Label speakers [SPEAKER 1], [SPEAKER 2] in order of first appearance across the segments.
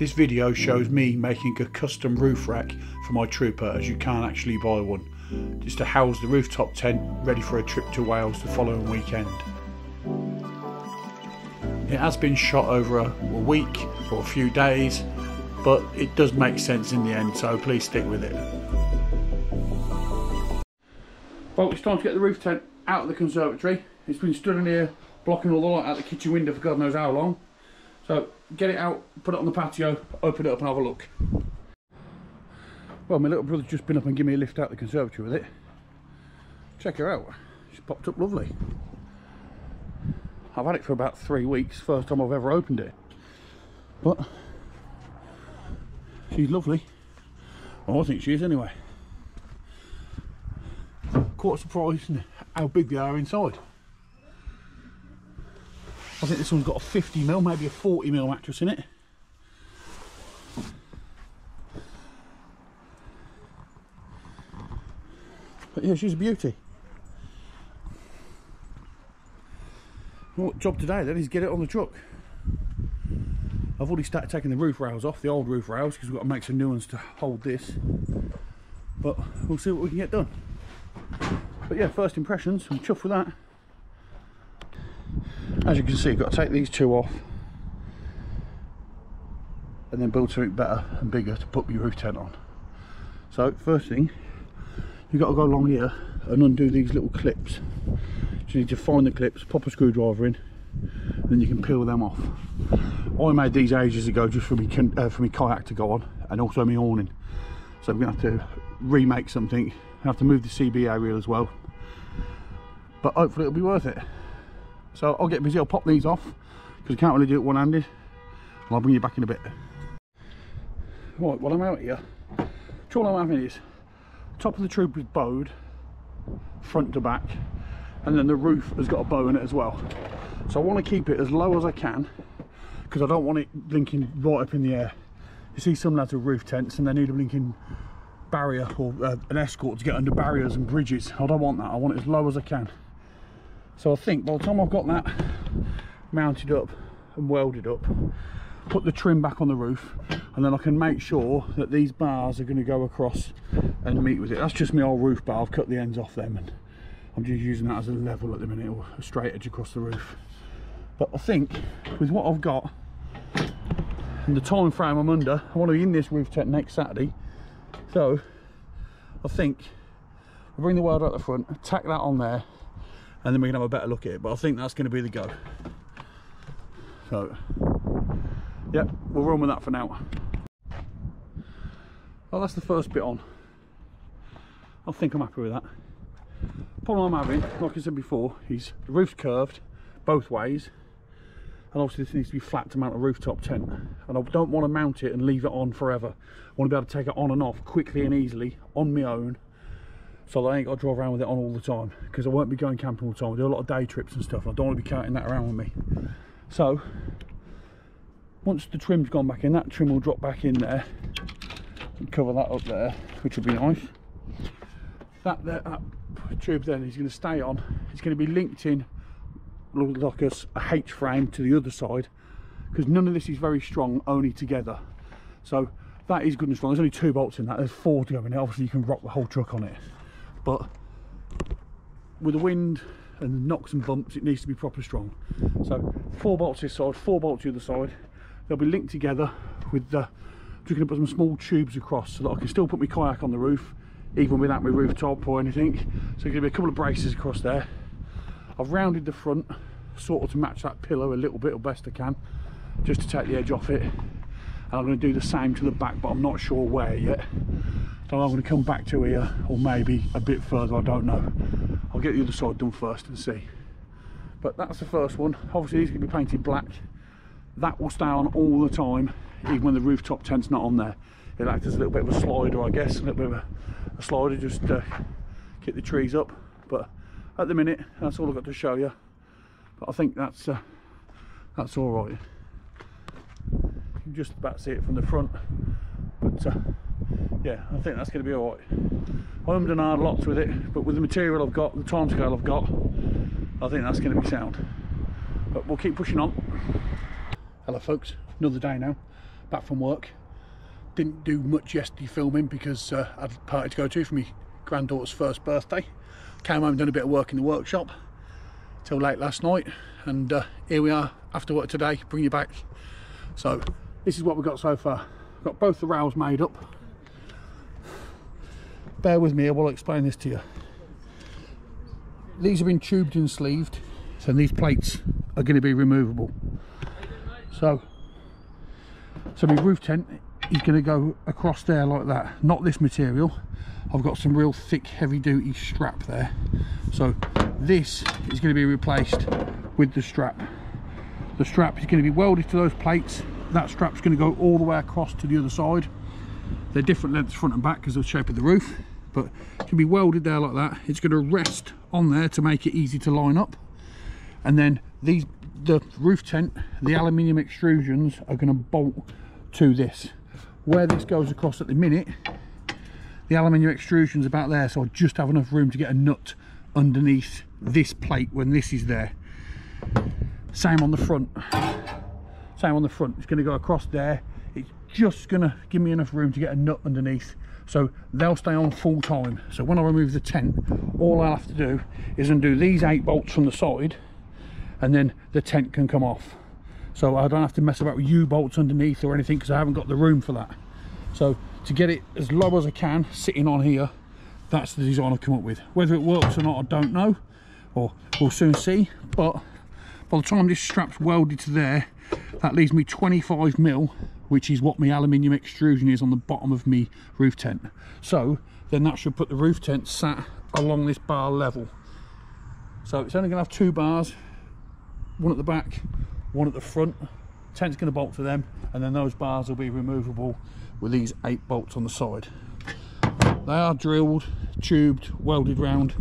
[SPEAKER 1] This video shows me making a custom roof rack for my trooper as you can't actually buy one, just to house the rooftop tent ready for a trip to Wales the following weekend. It has been shot over a, a week or a few days, but it does make sense in the end, so please stick with it. Well, it's time to get the roof tent out of the conservatory. It's been stood in here blocking all the light out the kitchen window for God knows how long. So get it out, put it on the patio, open it up and have a look. Well, my little brother's just been up and given me a lift out the conservatory with it. Check her out. She's popped up lovely. I've had it for about three weeks, first time I've ever opened it. But she's lovely. Well, I think she is anyway. Quite surprised how big they are inside. I think this one's got a 50 mil, maybe a 40 mil mattress in it. But yeah, she's a beauty. Well, job today then is get it on the truck. I've already started taking the roof rails off, the old roof rails, because we've got to make some new ones to hold this. But we'll see what we can get done. But yeah, first impressions, I'm chuffed with that as you can see you've got to take these two off and then build something better and bigger to put your roof tent on. So first thing you've got to go along here and undo these little clips. So you need to find the clips pop a screwdriver in and then you can peel them off. I made these ages ago just for me uh, for me kayak to go on and also my awning. So I'm gonna have to remake something. I have to move the CB aerial as well. But hopefully it'll be worth it so I'll get busy, I'll pop these off because I can't really do it one-handed. And I'll bring you back in a bit. Right, while I'm out here, all I'm having is top of the troop is bowed, front to back, and then the roof has got a bow in it as well. So I want to keep it as low as I can because I don't want it blinking right up in the air. You see some lads with roof tents and they need a blinking barrier or uh, an escort to get under barriers and bridges. I don't want that, I want it as low as I can. So I think by the time I've got that mounted up and welded up, put the trim back on the roof, and then I can make sure that these bars are going to go across and meet with it. That's just my old roof bar, I've cut the ends off them and I'm just using that as a level at the minute, or a straight edge across the roof. But I think with what I've got and the time frame I'm under, I want to be in this roof tent next Saturday. So I think I'll bring the welder at the front, tack that on there, and then we can have a better look at it but I think that's going to be the go. So yeah we'll run with that for now. Well that's the first bit on. I think I'm happy with that. Problem I'm having like I said before is the roof's curved both ways and obviously this needs to be flat to mount a rooftop tent and I don't want to mount it and leave it on forever. I want to be able to take it on and off quickly and easily on my own so I ain't got to drive around with it on all the time because I won't be going camping all the time. I do a lot of day trips and stuff. And I don't want to be carrying that around with me. So once the trim's gone back in, that trim will drop back in there and cover that up there, which will be nice. That there, that tube then is going to stay on. It's going to be linked in like a, a H frame to the other side because none of this is very strong, only together. So that is good and strong. There's only two bolts in that. There's four to go in it. Obviously, you can rock the whole truck on it but with the wind and the knocks and bumps it needs to be proper strong. So four bolts this side four bolts the other side. They'll be linked together with the just going to put some small tubes across so that I can still put my kayak on the roof even without my rooftop or anything. So going to be a couple of braces across there. I've rounded the front sort of to match that pillar a little bit or best I can just to take the edge off it. And I'm going to do the same to the back but I'm not sure where yet so I'm going to come back to here or maybe a bit further I don't know. I'll get the other side done first and see. But that's the first one. Obviously these going to be painted black. That will stay on all the time even when the rooftop tent's not on there. It'll act as a little bit of a slider I guess a little bit of a, a slider just to keep the trees up. But at the minute that's all I've got to show you. But I think that's uh, that's all right. You can just about see it from the front. But uh, yeah, I think that's going to be alright. I haven't done hard lots with it, but with the material I've got, the time scale I've got, I think that's going to be sound. But we'll keep pushing on. Hello folks, another day now. back from work. Didn't do much yesterday filming because uh, I had a party to go to for my granddaughter's first birthday. Came home, and done a bit of work in the workshop till late last night, and uh, here we are after work today, bring you back. So this is what we've got so far. Got both the rails made up. Bear with me, I will explain this to you. These have been tubed and sleeved, so these plates are going to be removable. So, so my roof tent is going to go across there like that. Not this material. I've got some real thick, heavy-duty strap there. So this is going to be replaced with the strap. The strap is going to be welded to those plates. That strap's going to go all the way across to the other side. They're different lengths front and back because of the shape of the roof, but it can be welded there like that. It's going to rest on there to make it easy to line up. And then these the roof tent, the aluminium extrusions are going to bolt to this. Where this goes across at the minute, the aluminium extrusions about there, so I just have enough room to get a nut underneath this plate when this is there. Same on the front. Same on the front. It's going to go across there. It's just going to give me enough room to get a nut underneath. So they'll stay on full time. So when I remove the tent, all I'll have to do is undo these eight bolts from the side and then the tent can come off. So I don't have to mess about with U-bolts underneath or anything because I haven't got the room for that. So to get it as low as I can sitting on here that's the design I've come up with. Whether it works or not I don't know or we'll soon see but by the time this strap's welded to there that leaves me 25 mil which is what my aluminium extrusion is on the bottom of me roof tent so then that should put the roof tent sat along this bar level so it's only going to have two bars one at the back, one at the front. Tent's going to bolt to them, and then those bars will be removable with these eight bolts on the side. They are drilled, tubed, welded round,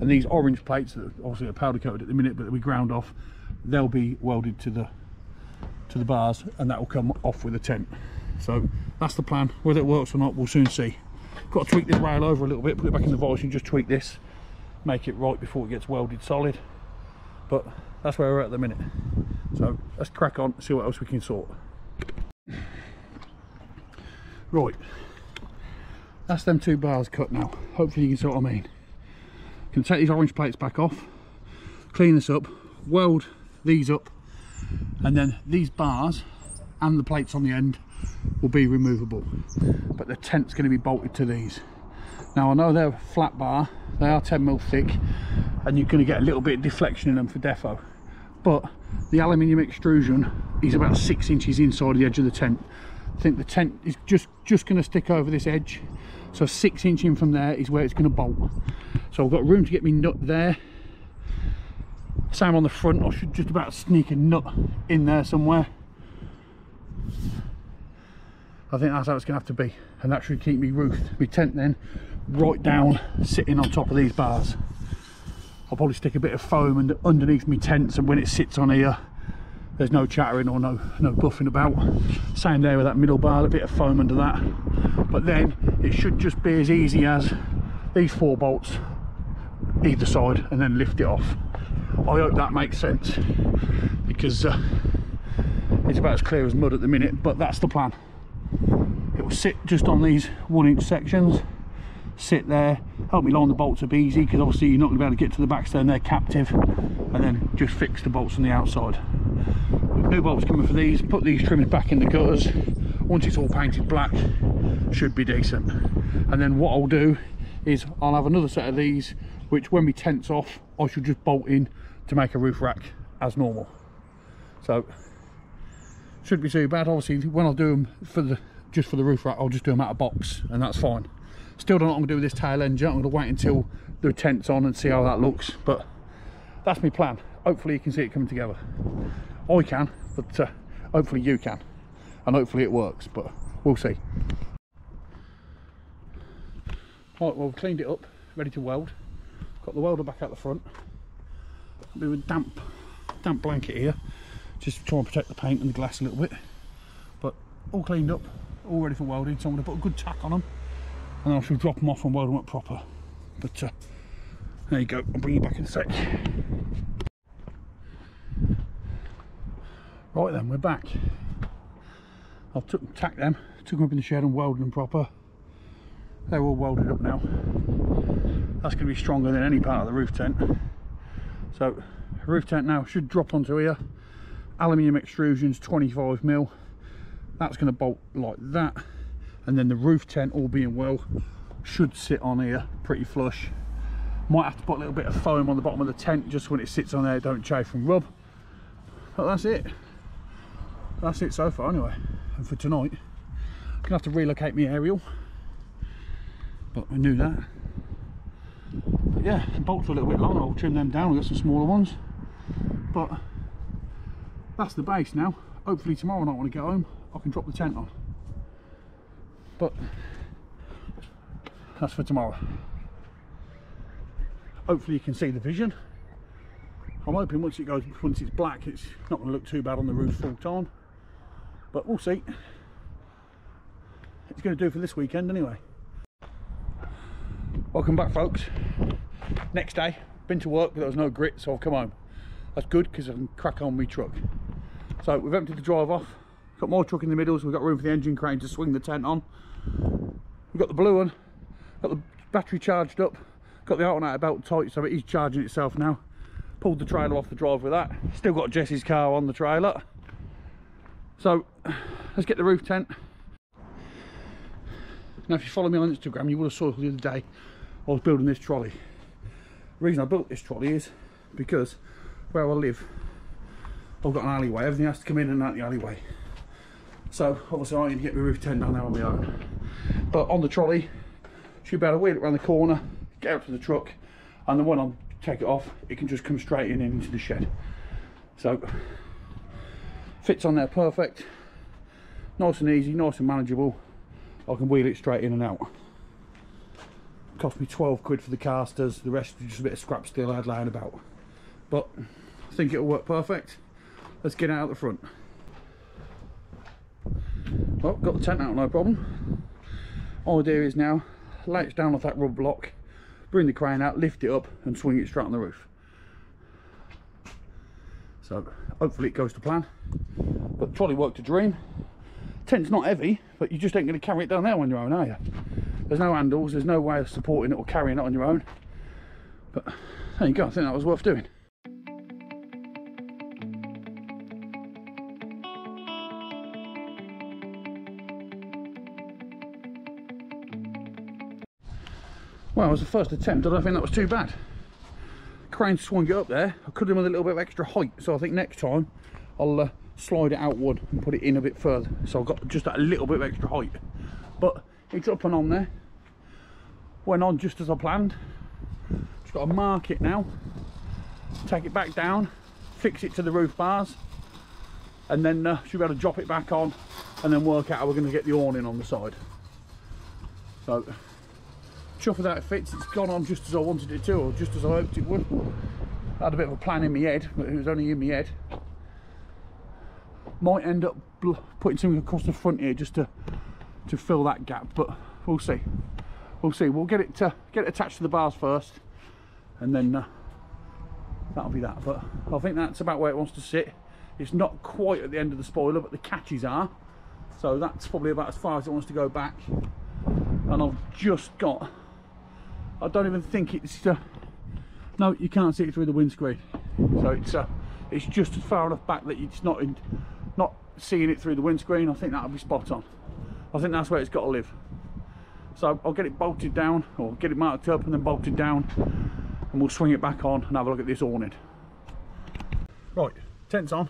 [SPEAKER 1] and these orange plates that obviously are powder coated at the minute, but we ground off, they'll be welded to the to the bars, and that will come off with the tent. So that's the plan. Whether it works or not, we'll soon see. Got to tweak this rail over a little bit, put it back in the vice, and just tweak this, make it right before it gets welded solid. But that's where we're at the minute so let's crack on see what else we can sort right that's them two bars cut now hopefully you can see what I mean can take these orange plates back off clean this up weld these up and then these bars and the plates on the end will be removable. But the tent's going to be bolted to these. Now I know they're flat bar they are 10 mil thick and you're going to get a little bit of deflection in them for defo. But the aluminium extrusion is about six inches inside the edge of the tent. I think the tent is just just going to stick over this edge. So six inch in from there is where it's going to bolt. So I've got room to get me nut there same on the front I should just about sneak a nut in there somewhere. I think that's how it's going to have to be and that should keep me roofed. My tent then right down sitting on top of these bars. I'll probably stick a bit of foam and underneath my tents and when it sits on here there's no chattering or no no buffing about. Same there with that middle bar a bit of foam under that. But then it should just be as easy as these four bolts either side and then lift it off I hope that makes sense. Because uh, it's about as clear as mud at the minute but that's the plan. It will sit just on these one inch sections sit there help me line the bolts up easy because obviously you're not going to be able to get to the back and they're captive and then just fix the bolts on the outside. New bolts coming for these put these trimmings back in the gutters. Once it's all painted black should be decent. And then what I'll do is I'll have another set of these which when we tents off I should just bolt in to make a roof rack as normal. So should be too bad. Obviously when I do them for the just for the roof rack I'll just do them out of box and that's fine. Still don't know what I'm gonna do with this tail end yet. I'm gonna wait until the tent's on and see how that looks but that's my plan. Hopefully you can see it coming together. I can but uh, hopefully you can and hopefully it works but we'll see. Right well we've cleaned it up ready to weld got the welder back out the front. A bit of a damp damp blanket here. Just to try and protect the paint and the glass a little bit. But all cleaned up all ready for welding. So I'm going to put a good tack on them and then I shall drop them off and weld them up proper. But uh, there you go. I'll bring you back in a sec. Right then we're back. I've took tacked them, took them up in the shed and welded them proper. They're all welded up now. That's going to be stronger than any part of the roof tent. So roof tent now should drop onto here. Aluminium extrusions 25 mil. That's going to bolt like that. And then the roof tent, all being well, should sit on here pretty flush. Might have to put a little bit of foam on the bottom of the tent just when it sits on there, don't chafe and rub. But that's it. That's it so far anyway. And for tonight, I'm gonna have to relocate my aerial. But I knew that. Yeah, the bolts are a little bit long, I'll trim them down, we've got some smaller ones. But that's the base now. Hopefully tomorrow night when I get home, I can drop the tent on. But that's for tomorrow hopefully you can see the vision I'm hoping once it goes once it's black it's not going to look too bad on the roof full time but we'll see it's going to do for this weekend anyway welcome back folks next day been to work but there was no grit so I've come home. That's good because I can crack on my truck. So we've emptied the drive off. Got more truck in the middle so we've got room for the engine crane to swing the tent on. We've got the blue one. Got the battery charged up. Got the alternator belt tight so it is charging itself now. Pulled the trailer off the drive with that. Still got Jesse's car on the trailer. So let's get the roof tent. Now if you follow me on Instagram you would have saw the other day I was building this trolley reason I built this trolley is because where I live I've got an alleyway. Everything has to come in and out the alleyway. So obviously I to get my roof tent down there on my own. But on the trolley should be able to wheel it around the corner get out to the truck and then when I take it off it can just come straight in into the shed. So fits on there perfect. Nice and easy nice and manageable. I can wheel it straight in and out cost me 12 quid for the casters the rest is just a bit of scrap steel I had lying about but I think it'll work perfect let's get out the front well got the tent out no problem all idea is now it down off that rub block bring the crane out, lift it up and swing it straight on the roof. So hopefully it goes to plan. But trolley worked a dream. Tent's not heavy, but you just ain't going to carry it down there on your own, are you? There's no handles, there's no way of supporting it or carrying it on your own. But there you go, I think that was worth doing. Well, it was the first attempt. I don't think that was too bad. Crane swung it up there. I could have done with a little bit of extra height. So I think next time I'll uh, slide it outward and put it in a bit further. So I've got just that little bit of extra height. It's up and on there. Went on just as I planned. Just got to mark it now. Take it back down. Fix it to the roof bars. And then uh, should be able to drop it back on and then work out how we're going to get the awning on the side. So chuffed with how it fits. It's gone on just as I wanted it to, or just as I hoped it would. I had a bit of a plan in my head, but it was only in my head. Might end up putting something across the front here just to to fill that gap, but we'll see. We'll see. We'll get it to, get it attached to the bars first, and then uh, that'll be that. But I think that's about where it wants to sit. It's not quite at the end of the spoiler, but the catches are. So that's probably about as far as it wants to go back. And I've just got I don't even think it's uh, no you can't see it through the windscreen so it's uh, it's just far enough back that it's not in, not seeing it through the windscreen I think that'll be spot on I think that's where it's got to live. So I'll get it bolted down or get it marked up and then bolted down and we'll swing it back on and have a look at this awning. Right tent's on.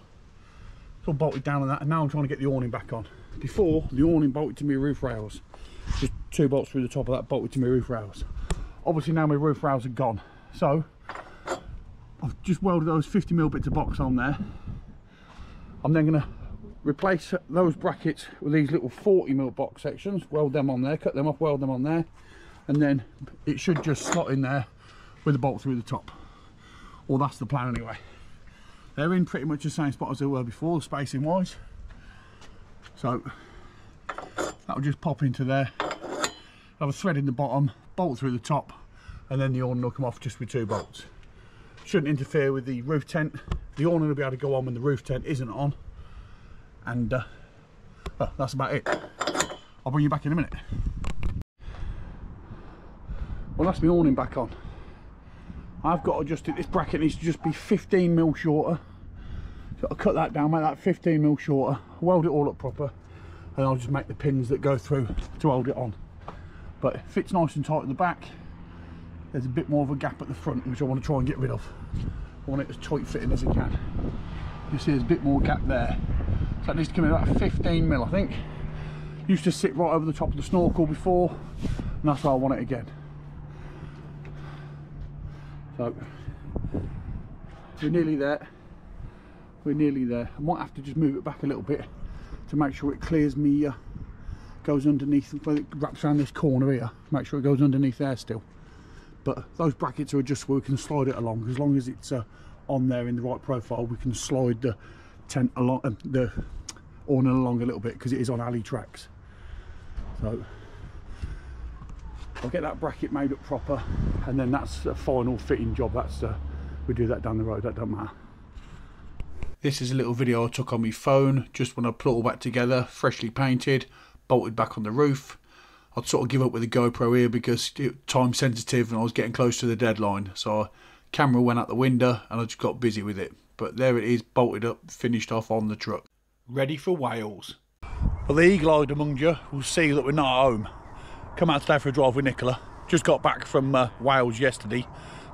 [SPEAKER 1] It's all bolted down and that and now I'm trying to get the awning back on. Before the awning bolted to my roof rails. Just two bolts through the top of that bolted to my roof rails. Obviously now my roof rails are gone. So I've just welded those 50 mil bits of box on there. I'm then going to replace those brackets with these little 40 mil box sections. Weld them on there cut them off weld them on there and then it should just slot in there with a bolt through the top. Or well, that's the plan anyway. They're in pretty much the same spot as they were before spacing wise. So that'll just pop into there. Have a thread in the bottom bolt through the top and then the awning will come off just with two bolts. Shouldn't interfere with the roof tent. The awning will be able to go on when the roof tent isn't on and uh, But that's about it. I'll bring you back in a minute. Well, that's my awning back on. I've got to adjust it. This bracket needs to just be 15 mil shorter. So I'll cut that down, make that 15 mil shorter, weld it all up proper, and I'll just make the pins that go through to hold it on. But it fits nice and tight at the back. There's a bit more of a gap at the front, which I want to try and get rid of. I want it as tight fitting as it can. You see there's a bit more gap there. So that needs to come in about 15 mil, I think. Used to sit right over the top of the snorkel before, and that's why I want it again. So we're nearly there. We're nearly there. I might have to just move it back a little bit to make sure it clears me, uh, goes underneath, when it wraps around this corner here, make sure it goes underneath there still. But those brackets are adjustable, we can slide it along. As long as it's uh, on there in the right profile, we can slide the tent along, uh, the awning along a little bit because it is on alley tracks. So I'll get that bracket made up proper and then that's a final fitting job. That's uh, we do that down the road, that doesn't matter. This is a little video I took on my phone just when I put it all back together, freshly painted, bolted back on the roof. I'd sort of give up with the GoPro here because it, time sensitive and I was getting close to the deadline. So camera went out the window and I just got busy with it. But there it is, bolted up, finished off on the truck. Ready for Wales. Well, the eagle-eyed among you will see that we're not at home. Come out today for a drive with Nicola. Just got back from uh, Wales yesterday.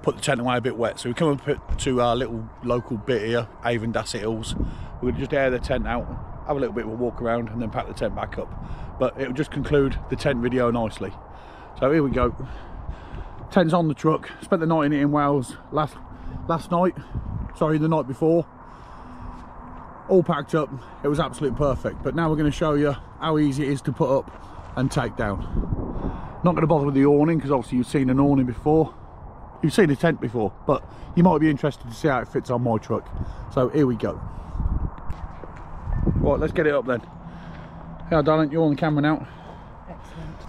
[SPEAKER 1] Put the tent away a bit wet, so we come up to our little local bit here, Avon Hills. We're going to just air the tent out, have a little bit of a walk around, and then pack the tent back up. But it'll just conclude the tent video nicely. So here we go. Tent's on the truck. Spent the night in it in Wales last last night. Sorry, the night before. All packed up. It was absolutely perfect. But now we're going to show you how easy it is to put up and take down. Not going to bother with the awning because obviously you've seen an awning before. You've seen a tent before, but you might be interested to see how it fits on my truck. So here we go. Right, let's get it up then. Yeah, darling, you're on the camera now.
[SPEAKER 2] Excellent.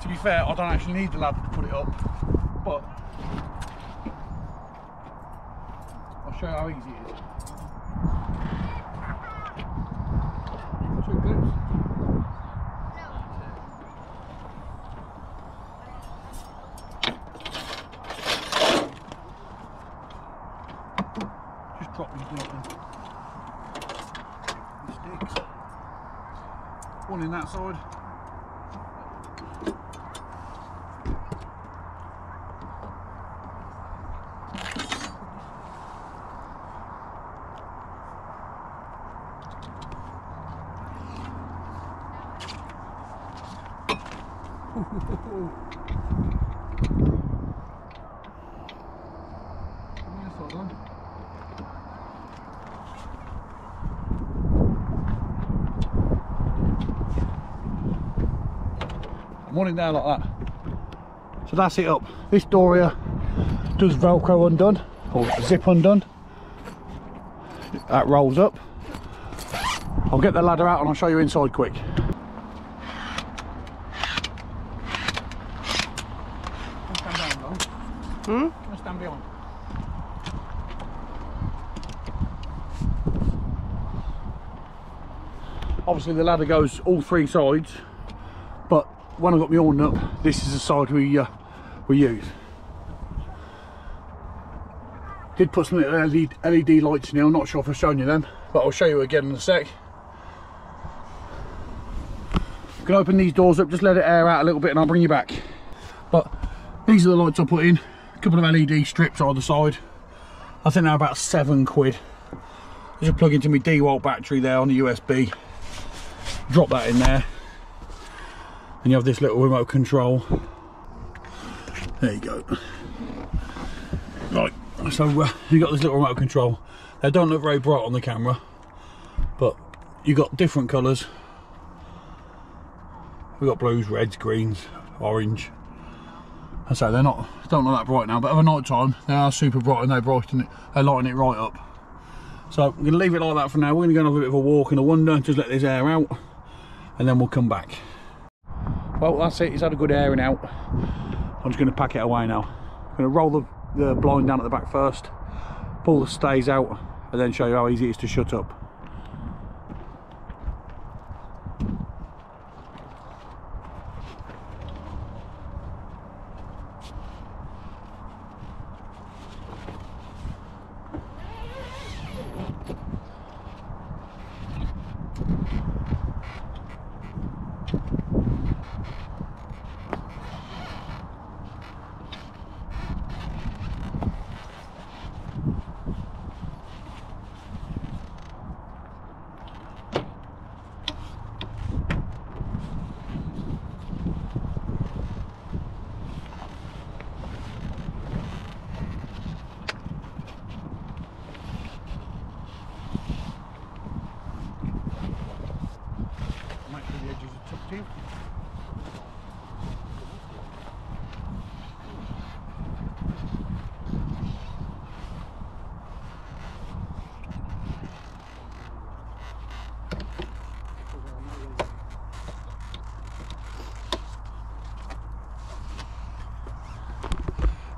[SPEAKER 1] To be fair, I don't actually need the ladder to put it up, but I'll show how easy it is. Just drop these these. One in that side. I'm running now like that. So that's it up. This door here does Velcro undone, or zip undone. That rolls up. I'll get the ladder out and I'll show you inside quick. Obviously the ladder goes all three sides, but when I got my awning up, this is the side we uh, we use. Did put some LED, LED lights in here, I'm not sure if I've shown you them, but I'll show you again in a sec. Can open these doors up, just let it air out a little bit and I'll bring you back. But these are the lights I put in, a couple of LED strips either side. I think they're about seven quid. Just plug into my DeWalt battery there on the USB, drop that in there, and you have this little remote control. There you go. Right, so uh, you got this little remote control. They don't look very bright on the camera, but you got different colours. We've got blues, reds, greens, orange. And so they're not don't look that bright now, but over night time they are super bright and they brighten it, they lighten it right up. So I'm gonna leave it like that for now. We're gonna go and have a bit of a walk and a wander, just let this air out, and then we'll come back. Well, that's it. He's had a good airing out. I'm just gonna pack it away now. I'm gonna roll the, the blind down at the back first, pull the stays out, and then show you how easy it is to shut up. the edges.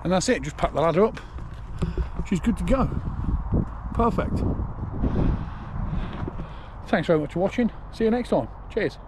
[SPEAKER 1] And that's it, just pack the ladder up. She's good to go. Perfect. Thanks very much for watching. See you next time. Cheers.